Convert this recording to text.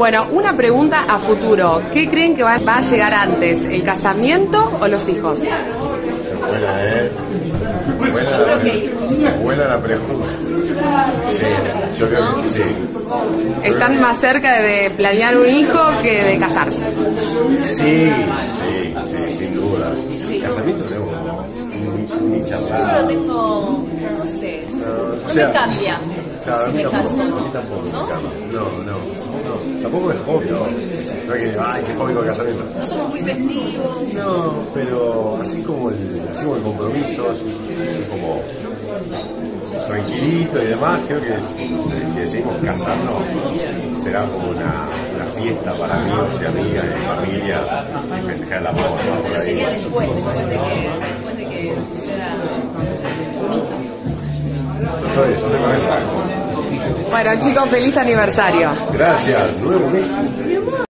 Bueno, una pregunta a futuro. ¿Qué creen que va, va a llegar antes, el casamiento o los hijos? Buena, ¿eh? Buena, Yo creo que hijos. buena la pregunta. Sí, yo creo que sí. Están más cerca de planear un hijo que de casarse. Sí, sí, sí, sin duda. Sí. Casamiento tengo ni, ni Yo lo tengo, no sé, o no sea, me cambia Claro, a si mí me tampoco, caso no. ¿no? No, no, no. Tampoco es hobby, ¿no? No es que, ay, qué hobby con el casamiento. No somos muy festivos. No, pero así como el, así como el compromiso, así como tranquilito y demás, creo que si, si decimos casarnos será como una, una fiesta para amigos y amigas y familia y festejar el amor. ¿no? Por Pero ahí. sería después, después de que, estoy, yo estoy con esa. Bueno, chicos, feliz aniversario. Gracias, nuevo mes.